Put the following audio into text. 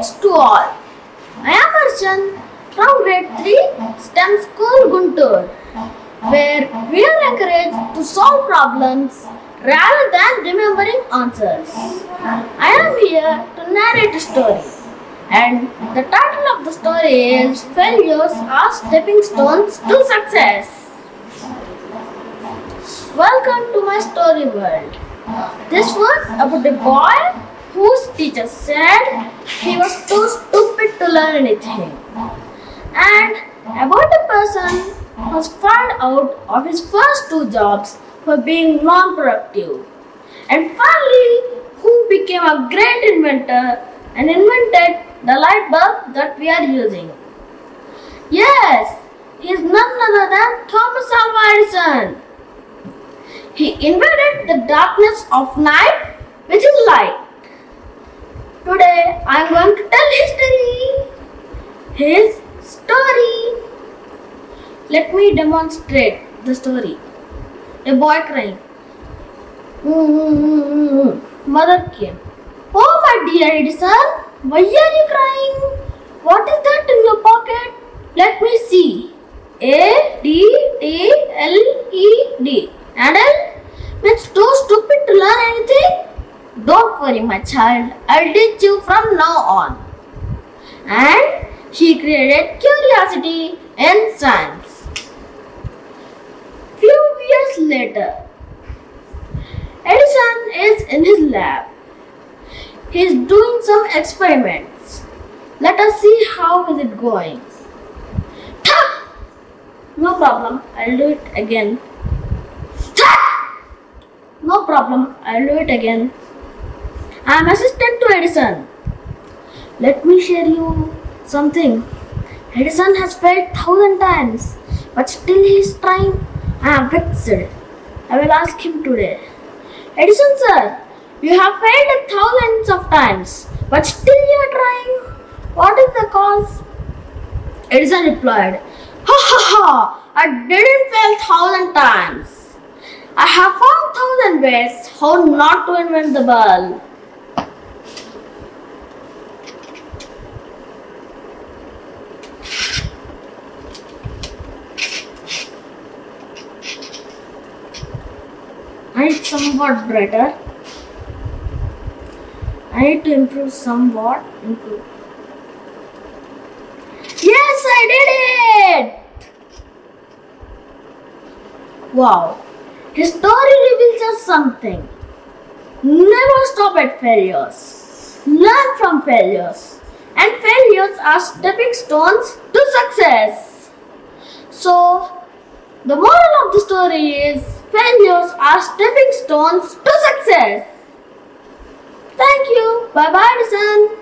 To all. I am from grade 3 STEM School Guntur, where we are encouraged to solve problems rather than remembering answers. I am here to narrate a story, and the title of the story is Failures Are Stepping Stones to Success. Welcome to my story world. This was about a boy whose teacher said he was too stupid to learn anything, and about a person who was fired out of his first two jobs for being non productive, and finally, who became a great inventor and invented the light bulb that we are using. Yes, he is none other than Thomas Alva Edison. He invented the darkness of night, which is light. Today I am going to tell history. His story. Let me demonstrate the story. A boy crying. Mm-hmm. Mother came. Oh my dear Edison, why are you crying? What is that in your pocket? Let me see. A D T L E D. And L means too stupid to learn anything? Don't worry, my child. I'll teach you from now on. And she created curiosity in science. Few years later, Edison is in his lab. He is doing some experiments. Let us see how is it going. Ta! No problem. I'll do it again. Ta! No problem. I'll do it again. I am assistant to Edison. Let me share you something. Edison has failed thousand times, but still he is trying. I am vexed. I will ask him today. Edison sir, you have failed thousands of times, but still you are trying. What is the cause? Edison replied, Ha ha ha! I didn't fail thousand times. I have found thousand ways how not to invent the bulb. I need somewhat brighter. I need to improve somewhat. Improve. Yes, I did it! Wow. His story reveals us something. Never stop at failures. Learn from failures. And failures are stepping stones to success. So, the moral of the story is failures are stepping stones to success. Thank you. Bye bye, Edison.